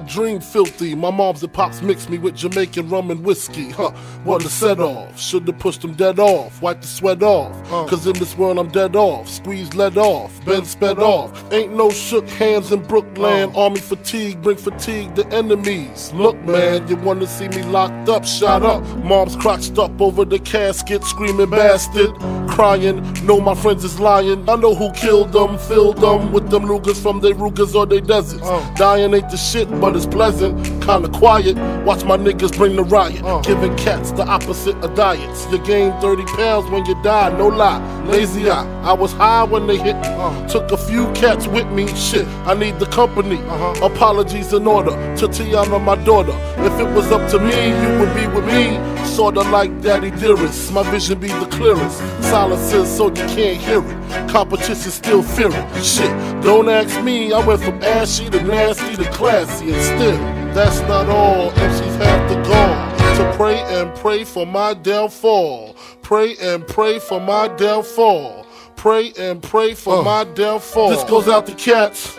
I dream filthy. My moms and pops mixed me with Jamaican rum and whiskey. Huh, what a set off. Should've pushed them dead off. Wipe the sweat off. Cause in this world I'm dead off. Squeeze lead off. Been sped off. Ain't no shook hands in Brooklyn. Army fatigue, bring fatigue to enemies. Look, man, you wanna see me locked up, shot up. Mom's crotched up over the casket, screaming bastard. Crying, know my friends is lying. I know who killed them, filled them with them Rugers from their Rugers or their deserts. Dying ain't the shit, but it's pleasant. Kinda quiet. Watch my niggas bring the riot. Uh. Giving cats the opposite of diets. You gain 30 pounds when you die, no lie. Lazy eye. I was high when they hit me. Uh. Took a few cats with me. Shit, I need the company. Uh-huh. Apologies in order to T'yanna, my daughter. If it was up to me, you would be with me. Sorta like Daddy Dearest. My vision be the clearest. Silence is so you can't hear it. Competition still fear it. Shit, don't ask me. I went from ashy to nasty to classy, and still, that's not all. MCs have to go to pray and pray for my downfall. Pray and pray for my downfall. Pray and pray for oh. my downfall. This goes out to cats.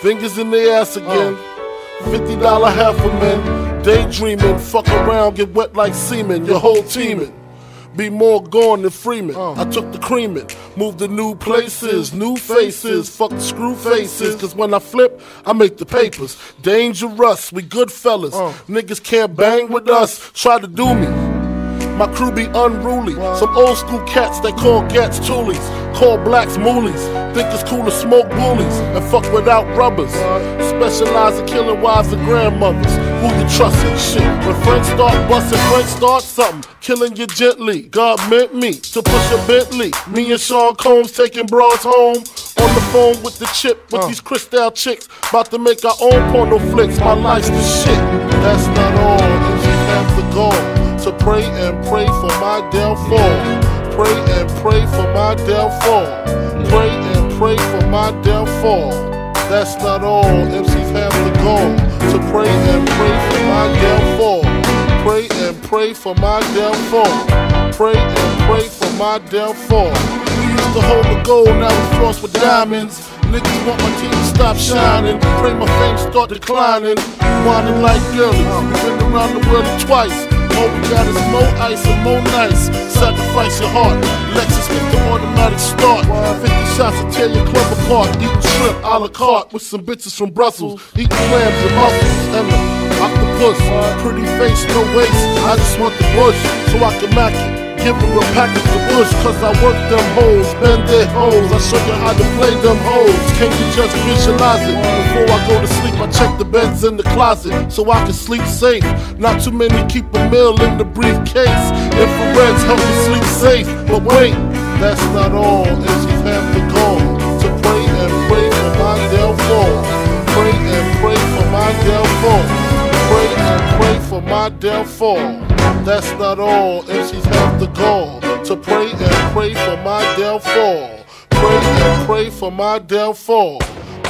Fingers in the ass again. Oh. Fifty dollar half a men. Daydreaming, fuck around, get wet like semen. Your whole teaming. Be more gone than Freeman. Uh. I took the creaming, moved to new places, new faces, fuck the screw faces. Cause when I flip, I make the papers. Dangerous, we good fellas. Uh. Niggas can't bang with us, try to do me. My crew be unruly. Some old school cats they call gats toolies. Call blacks moolies. Think it's cool to smoke bullies and fuck without rubbers. Specialize in killing wives and grandmothers. Who you trustin'? Shit. When friends start bustin', friends start something. Killing you gently. God meant me to push a Bentley. Me and Sean Combs taking bras home. On the phone with the chip with these crystal chicks. About to make our own porno flicks. My life's the shit. That's not all. Pray and pray for my downfall. Pray and pray for my downfall. Pray and pray for my downfall. That's not all. MCs have to go to pray and pray for my downfall. Pray and pray for my downfall. Pray and pray for my downfall. We used to hold the gold, now we floss with diamonds. Niggas want my team to stop shining. Pray my fame start declining. Winding like girlies. Been around the world twice. All we got is more ice and more nice. Sacrifice your heart. Lexus with the automatic start. 50 shots to tear your club apart. Eating shrimp a la carte with some bitches from Brussels. Eating clams and mussels and the octopus. Pretty face, no waist. I just want the bush so I can mack it. Give her a package of bush, cause I work them hoes, bend their hoes. I show you how to play them hoes. Can you just visualize it? Before I go to sleep, I check the beds in the closet so I can sleep safe. Not too many keep a meal in the briefcase. Infrareds help you sleep safe. But wait, that's not all. For my downfall. That's not all. And she's have the go to pray and pray for my downfall. Pray and pray for my downfall.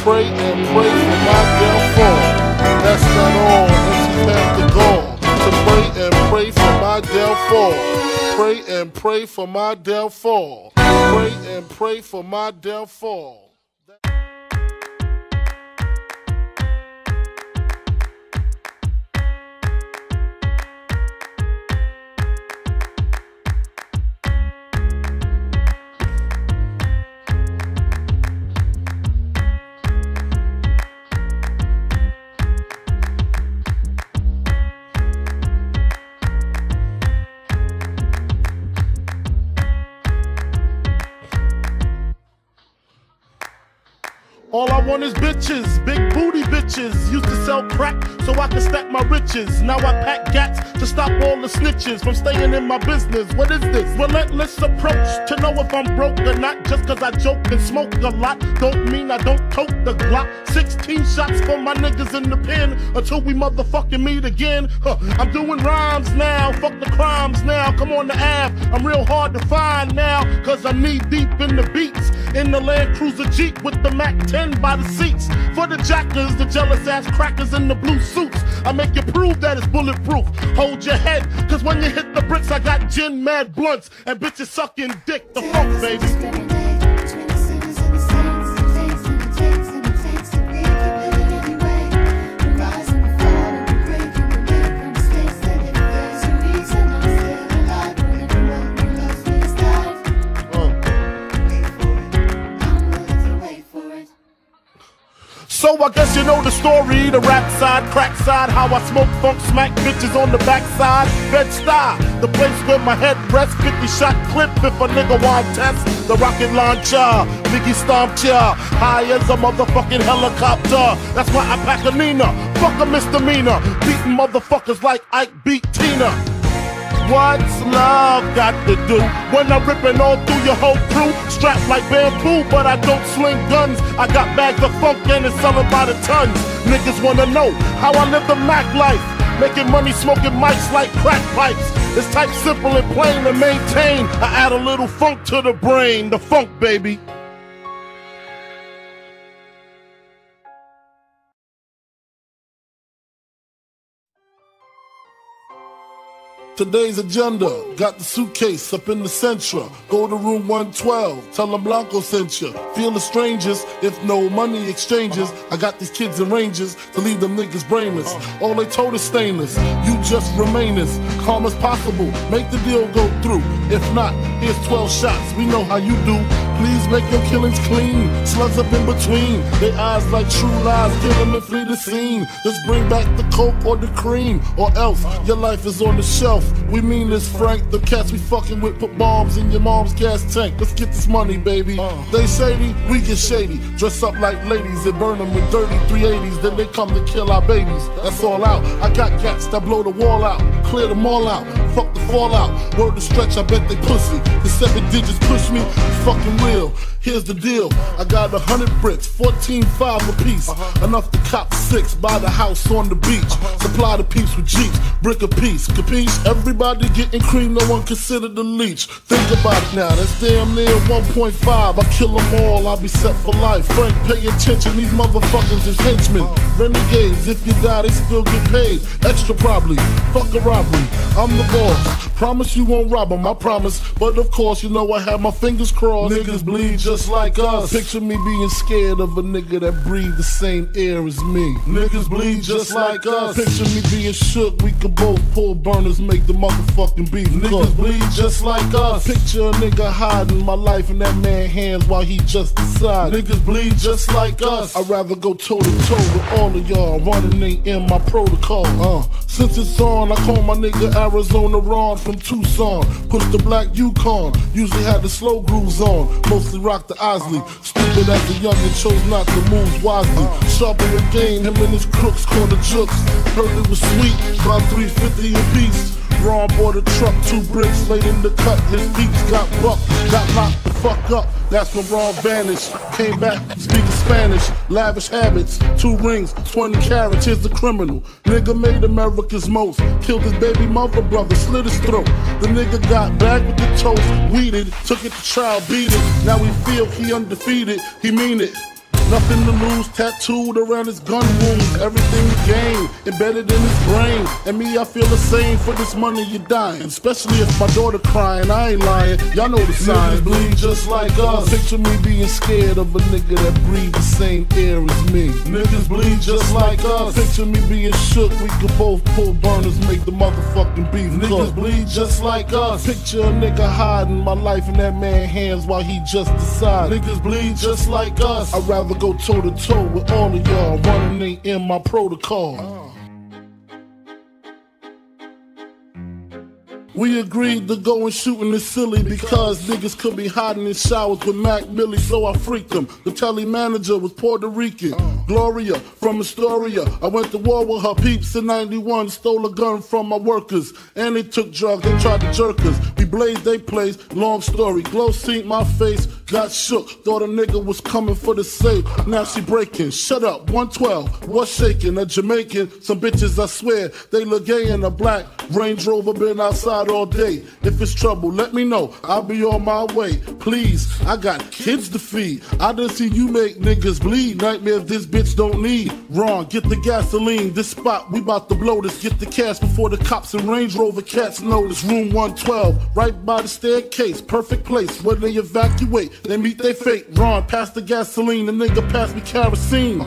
Pray and pray for my downfall. That's not all. MCs have to go to pray and pray for my downfall. Pray and pray for my downfall. Pray and pray for my downfall. All I want is bitches, big booty bitches. Used to sell crack so I could stack my riches. Now I pack gats to stop all the snitches from staying in my business. What is this? Relentless approach to know if I'm broke or not. Just cause I joke and smoke a lot, don't mean I don't tote the Glock. 16 shots for my niggas in the pen until we motherfucking meet again. Huh, I'm doing rhymes now, fuck the crimes now. Come on the app. I'm real hard to find now. Cause I'm knee deep in the beats. In the Land Cruiser Jeep with the Mac 10 by the seats. For the jackers, the jealous ass crackers in the blue suits. I make you prove that it's bulletproof. Hold your head, cause when you hit the bricks, I got gin mad blunts and bitches sucking dick. The funk, baby. I guess you know the story. The rap side, crack side, how I smoke funk, smack bitches on the backside. Bed-Stuy, the place where my head rests. 50 shot clip if a nigga want test. The rocket launcher, Biggie stomp ya. High as a motherfucking helicopter. That's why I pack a Nina. Fuck a misdemeanor. Beating motherfuckers like Ike beat Tina. What's love got to do when I'm ripping all through your whole crew? Strapped like bamboo, but I don't sling guns. I got bags of funk and it's selling by the tons. Niggas wanna know how I live the Mac life. Making money smoking mics like crack pipes. It's type simple and plain to maintain. I add a little funk to the brain, the funk baby. Today's agenda got the suitcase up in the Sentra. Go to room 112. Tell them Blanco sent you. Feel the strangers if no money exchanges. I got these kids in ranges to leave them niggas brainless. All they told is stainless. You just remain as calm as possible. Make the deal go through. If not, here's 12 shots. We know how you do. Please make your killings clean. Slugs up in between. They eyes like true lies. Kill them and flee the scene. Just bring back the coke or the cream. Or else your life is on the shelf. We mean this, Frank. The cats we fucking with put bombs in your mom's gas tank. Let's get this money, baby. Uh. They shady, we get shady. Dress up like ladies and burn them with dirty 380s. Then they come to kill our babies. That's all out. I got cats that blow the wall out. Clear them all out. Fuck the fallout. Word to stretch, I bet they pussy. The seven digits push me. Fucking real. Here's the deal. I got a hundred bricks, 14 five a piece. Uh-huh. Enough to cop six, buy the house on the beach. Uh-huh. Supply the peeps with jeeps, brick a piece. Capiche? Everybody getting cream, no one considered the leech. Think about it now, that's damn near 1.5. I kill them all, I'll be set for life. Frank, pay attention, these motherfuckers is henchmen. Uh-huh. Renegades, if you die, they still get paid. Extra probably, fuck a robbery. I'm the boss. Promise you won't rob them, I promise. But of course, you know I have my fingers crossed. Niggas bleed just like us. Picture me being scared of a nigga that breathe the same air as me. Niggas bleed just like us. Picture me being shook. We could both pull burners, make the motherfucking beef. Niggas bleed just like us. Picture a nigga hiding my life in that man hands while he just decide. Niggas bleed just like us. I'd rather go toe to toe with all of y'all. Running ain't in my protocol. Uh, since it's on, I call my nigga Arizona Ron from Tucson. Push the black Yukon. Usually had the slow grooves on. Mostly rocked the Isley. Stupid as a young and chose not to move wisely. Sharper the game, him and his crooks called the jooks. Heard it was sweet, about 350 a piece. Ron bought a truck, two bricks laid in the cut. His feet got bucked, got locked the fuck up. That's when Ron vanished. Came back speaking Spanish, lavish habits, two rings, 20 carats. Here's the criminal. Nigga made America's most. Killed his baby mother brother, slit his throat. The nigga got back with the toast, weeded, took it to trial, beat it. Now we feel he undefeated, he mean it. Nothing to lose, tattooed around his gun wounds. Everything to gain, embedded in his brain. And me, I feel the same for this money you're dying. Especially if my daughter crying, I ain't lying. Y'all know the signs. Bleed just like us. Picture me being scared of a nigga that breathe the same air as me. Niggas bleed just like us. Picture me being shook. We could both pull burners, make the motherfucking beef. Niggas bleed just like us. Picture a nigga hiding my life in that man hands while he just decide. Niggas bleed just like us. I'd rather go toe to toe with all of y'all. Running ain't in my protocol. We agreed to go and shoot in the silly because niggas could be hiding in showers with Mac Millie, so I freaked them. The telly manager was Puerto Rican. Gloria from Astoria. I went to war with her peeps in 91, stole a gun from my workers. And they took drugs, they tried to jerk us. We blazed they place, long story. Glow seen my face, got shook. Thought a nigga was coming for the safe. Now she breaking. Shut up, 112. What's shaking? A Jamaican. Some bitches, I swear, they look gay in a black Range Rover, been outside all day. If it's trouble, let me know. I'll be on my way. Please, I got kids to feed. I done see you make niggas bleed. Nightmare this bitch don't need. Wrong, get the gasoline. This spot, we about to blow this. Get the cash before the cops and Range Rover cats notice. Room 112, right by the staircase. Perfect place where they evacuate. They meet their fate. Ron, pass the gasoline. The nigga pass me kerosene.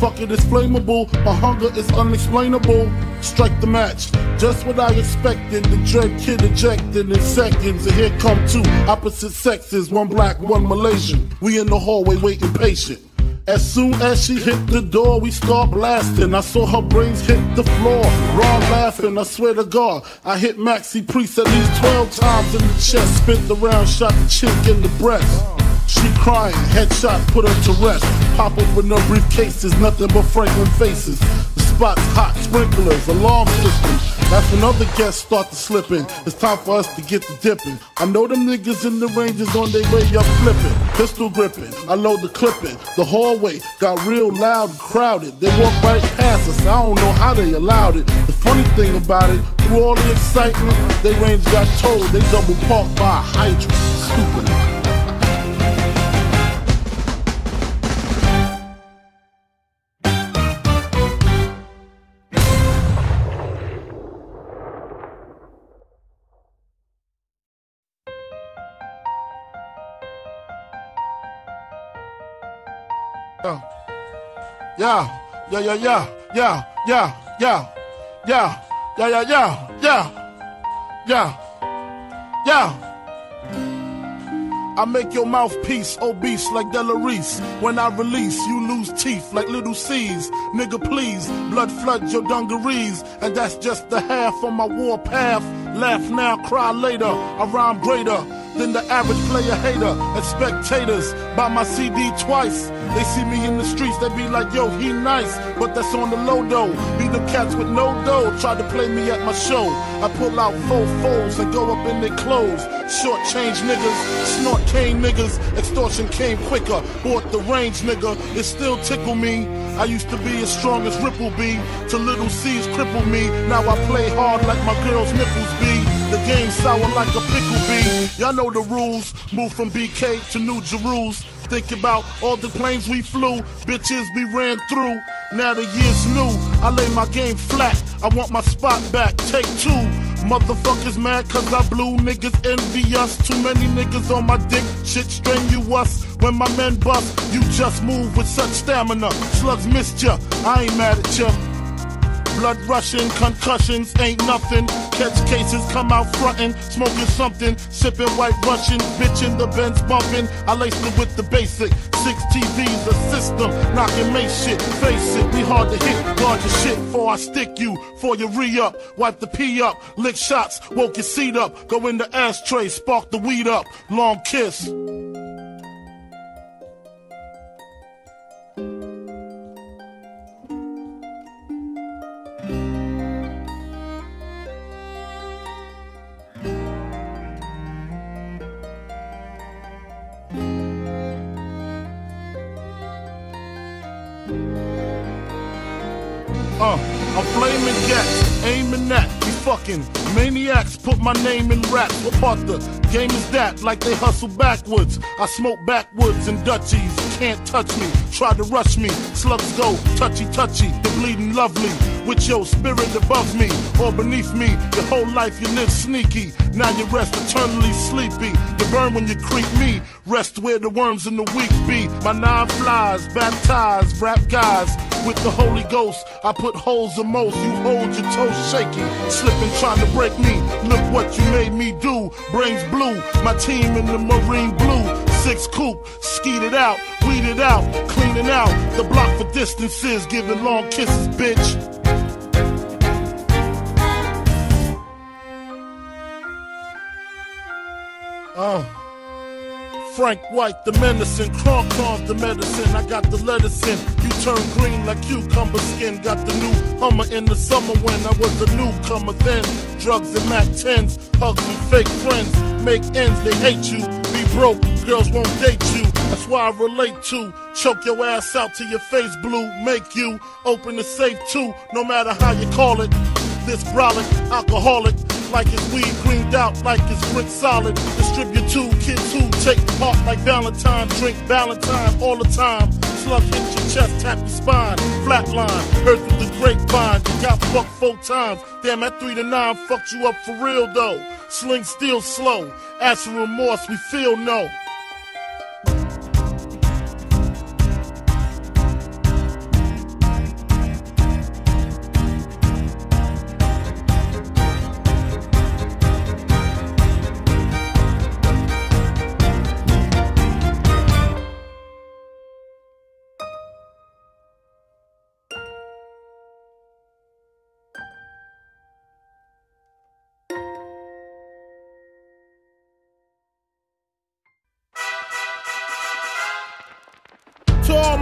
Fuck it, it's flammable. My hunger is unexplainable. Strike the match. Just what I expected. The dread kid ejected in seconds. And here come two opposite sexes. One black, one Malaysian. We in the hallway waiting patient. As soon as she hit the door, we start blasting. I saw her brains hit the floor, raw laughing. I swear to God, I hit Maxi Priest at least 12 times in the chest. Spit the round, shot the chick in the breast. She crying, headshot, put her to rest. Pop open no briefcases, nothing but fragrant faces. The spot's hot, sprinklers, alarm systems. That's when other guests start to slip in. It's time for us to get to dipping. I know them niggas in the ranges on their way up flipping. Pistol gripping, I load the clipping. The hallway got real loud and crowded. They walk right past us, I don't know how they allowed it. The funny thing about it, through all the excitement, they range got told they double parked by a hydrant. Stupid. Yeah. Yeah, yeah, yeah. Yeah. Yeah. Yeah. Yeah. Yeah, yeah, yeah. Yeah. Yeah. Yeah. I make your mouthpiece obese like Della Reese. When I release, you lose teeth like Lil' Cease. Nigga, please, blood floods your dungarees. And that's just the half on my war path. Laugh now, cry later. I rhyme greater than the average player hater and spectators buy my CD twice. They see me in the streets, they be like, yo, he nice, but that's on the low though. Be the cats with no dough, try to play me at my show. I pull out four foes and go up in their clothes. Short change niggas, snort cane niggas, extortion came quicker. Bought the range nigga, it still tickle me. I used to be as strong as Ripple B, till Lil' Cease cripple me. Now I play hard like my girl's nipples be. Game sour like a pickle bee. Y'all know the rules. Move from BK to New Jerusalem. Think about all the planes we flew, bitches we ran through. Now the year's new. I lay my game flat. I want my spot back. Take two. Motherfuckers mad cause I blew niggas envy us. Too many niggas on my dick, shit strenuous. When my men bust, you just move with such stamina. Slugs missed ya, I ain't mad at ya. Blood rushing, concussions ain't nothing. Catch cases, come out frontin', smoking something, sipping white Russian, bitchin' the Benz bumping. I laced it with the basic. Six TVs, a system, knocking make shit. Face it, we hard to hit. Guard your shit before I stick you. For your re up, wipe the pee up, lick shots, woke your seat up, go in the ashtray, spark the weed up. Long kiss. Put my name in rap. What part the game is that? Like they hustle backwards. I smoke backwoods and Dutchies. Can't touch me, try to rush me. Slugs go touchy touchy, the bleeding lovely. With your spirit above me or beneath me, your whole life you live sneaky. Now you rest eternally sleepy. You burn when you creep me. Rest where the worms and the weak be. My nine flies, baptized, rap guys with the Holy Ghost. I put holes in most. You hold your toes shaky, slipping, trying to break me. Look what you made me do. Brains blue, my team in the marine blue. Six coupe, skeet it out, weed it out, cleaning out the block for distances, giving long kisses, bitch. Uh. Frank White, the medicine, Kronk Kronk, the medicine. I got the lettuce in. You turn green like cucumber skin. Got the new Hummer in the summer when I was a newcomer then. Drugs and Mac 10s, hugs and fake friends. Make ends, they hate you. Be broke, girls won't date you. That's why I relate to. Choke your ass out till your face blue. Make you open the safe too, no matter how you call it. This brolic, alcoholic, like it's weed greened out, like it's brick solid. Distribute two kids who take part like Valentine, drink Valentine all the time. Slug hit your chest, tap your spine, flatline. Heard through the grapevine, you got fucked four times. Damn, that three to nine fucked you up for real though. Sling still slow, ask for remorse, we feel no.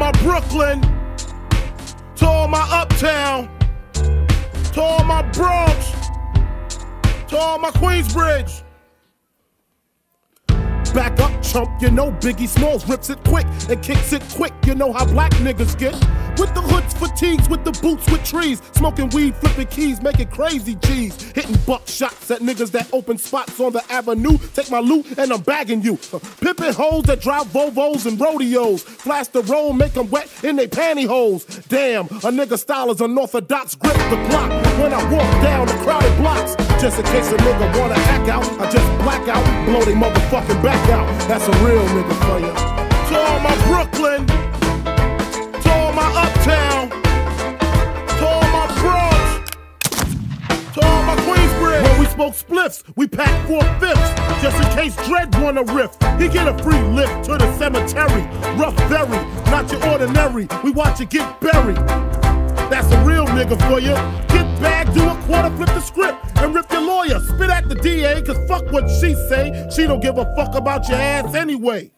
My Brooklyn, to all my Uptown, to all my Bronx, to all my Queensbridge. Back up, chump, you know Biggie Smalls rips it quick and kicks it quick. You know how black niggas get. With the hoods, fatigues, with the boots, with trees. Smoking weed, flipping keys, making crazy G's. Hitting buck shots at niggas that open spots on the avenue. Take my loot and I'm bagging you. Uh, pimping hoes that drive Volvos and rodeos. Flash the roll, make them wet in they pantyhose. Damn, a nigga style is unorthodox. Grip the block when I walk down the crowded blocks. Just in case a nigga wanna act out, I just black out, blow they motherfucking back out. That's a real nigga for ya. To all my Brooklyn, to all my Uptown, to all my Bronx, to all my Queensbridge. When we smoke spliffs, we pack four fifths. Just in case Dread wanna riff, he get a free lift to the cemetery. Rough berry, not your ordinary. We watch it get buried. That's a real nigga for you. Get back, do a quarter, flip the script, and rip your lawyer. Spit at the DA, cause fuck what she say. She don't give a fuck about your ass anyway.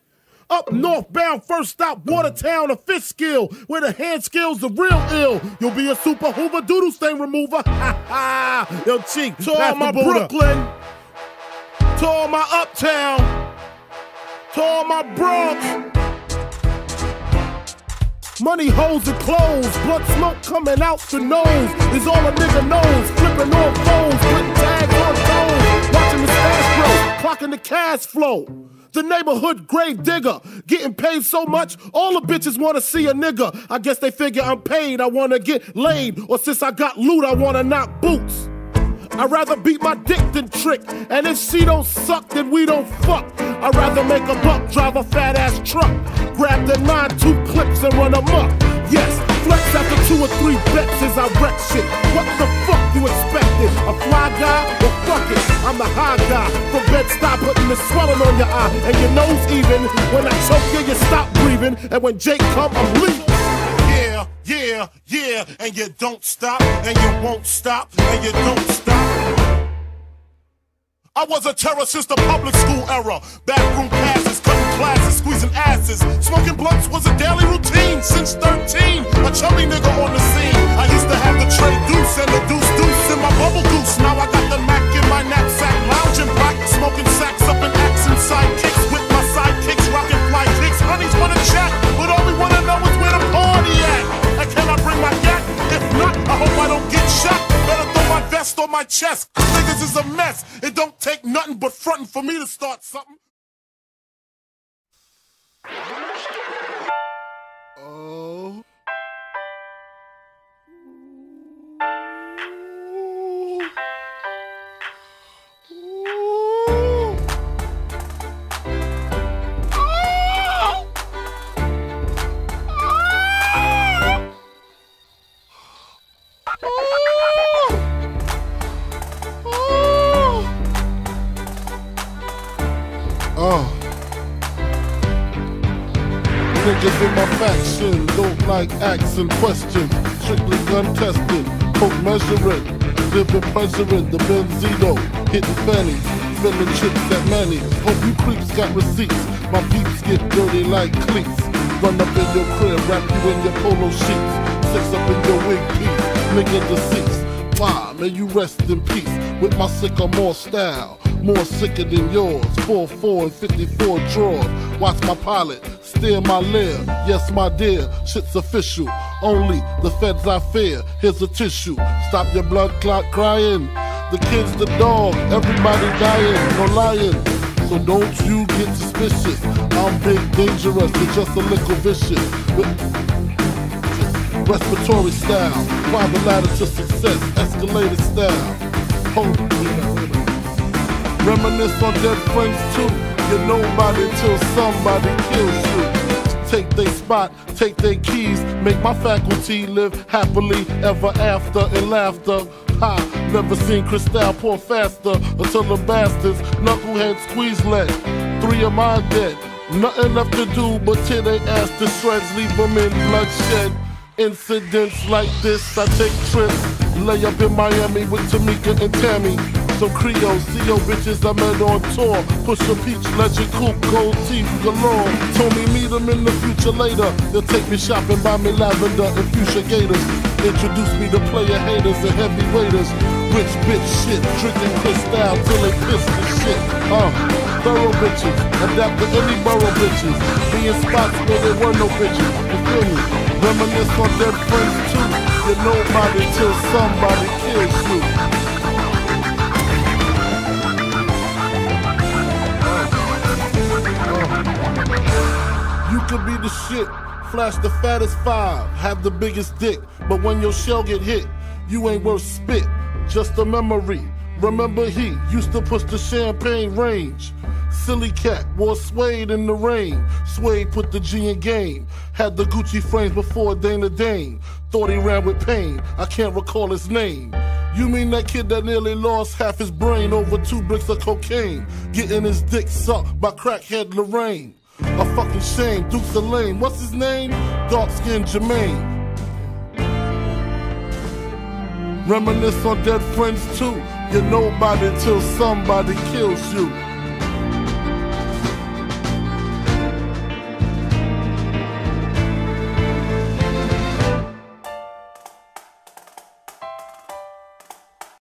Up northbound, first stop, Watertown, a Fishkill, where the hand skills the real ill. You'll be a super Hoover doodle stain remover. Ha ha! Yo, cheek, to all my Brooklyn, to all my Uptown, to all my Bronx. Money, hoes, and clothes. Blood smoke coming out the nose. Is all a nigga knows. Flipping on phones. Putting tags on toes. Watching the stash grow. Clocking the cash flow. The neighborhood grave digger. Getting paid so much, all the bitches wanna see a nigga. I guess they figure I'm paid. I wanna get laid. Or since I got loot, I wanna knock boots. I'd rather beat my dick than trick. And if she don't suck, then we don't fuck. I'd rather make a buck, drive a fat ass truck. Grab the nine, two clips and run amok. Yes, flex after two or three bets as I wreck shit. What the fuck you expected? A fly guy? Well, fuck it, I'm the high guy. From bed, stop putting the swelling on your eye and your nose even. When I choke you, you stop breathing. And when Jake come, I'm leaving. Yeah, yeah, and you don't stop, and you won't stop, and you don't stop. I was a terror since the public school era. Bathroom passes, cutting classes, squeezing asses. Smoking blunts was a daily routine since 13. A chummy nigga on the scene. I used to have the tray deuce and the deuce deuce in my bubble goose. Now I got the Mac in my knapsack, lounging back, smoking sacks up in accent sidekicks with my sidekicks, rocking fly kicks. Honeys wanna chat, but all we wanna know is where the party at. Can I bring my gat? If not, I hope I don't get shot. Better throw my vest on my chest. Niggas is a mess. It don't take nothing but frontin' for me to start something. Oh. Like asking questions. Strictly gun testing, coke measuring, living pleasuring the Benzito, hitting fannies, spending chips that Manny's. Hope you creeps got receipts. My peeps get dirty like cleats. Run up in your crib, wrap you in your polo sheets. Six up in your wig piece, nigga deceased. Why, may you rest in peace with my sycamore style. More sicker than yours. 4-4 and 54 drawers. Watch my pilot, steer my lair. Yes, my dear, shit's official. Only the feds I fear. Here's a tissue. Stop your blood clot crying. The kids, the dog, everybody dying, no lying. So don't you get suspicious. I'm big, dangerous, and just a little vicious. With respiratory style, climb the ladder to success, escalated style. Hold Reminisce on dead friends too. You're nobody till somebody kills you. Take they spot, take they keys, make my faculty live happily ever after in laughter. Ha, never seen Cristal pour faster until the bastards knucklehead squeeze leg. Three of mine dead, nothing left to do but tear they ass to shreds, leave them in bloodshed. Incidents like this, I take trips, lay up in Miami with Tamika and Tammy. Some Creoles, CO bitches I met on tour. Push a peach, legend coupe, gold teeth galore. Told me meet them in the future later. They'll take me shopping, buy me lavender and fuchsia gators. Introduce me to player haters and heavyweighters. Rich bitch shit, drinking Cristal till they piss the shit. Uh, thorough bitches, adapt to any borough bitches. Be in spots where there were no bitches. You feel me? Reminisce on dead friends too. You're nobody till somebody kills you. Could be the shit, flash the fattest five, have the biggest dick, but when your shell get hit, you ain't worth spit, just a memory. Remember he used to push the champagne range. Silly cat wore suede in the rain. Suede put the G in game. Had the Gucci frames before Dana Dane. Thought he ran with pain. I can't recall his name. You mean that kid that nearly lost half his brain over two bricks of cocaine? Getting his dick sucked by crackhead Lorraine. A fucking shame, Duke's a lame. What's his name? Dark skinned Jermaine. Reminisce on dead friends too. You're nobody till somebody kills you.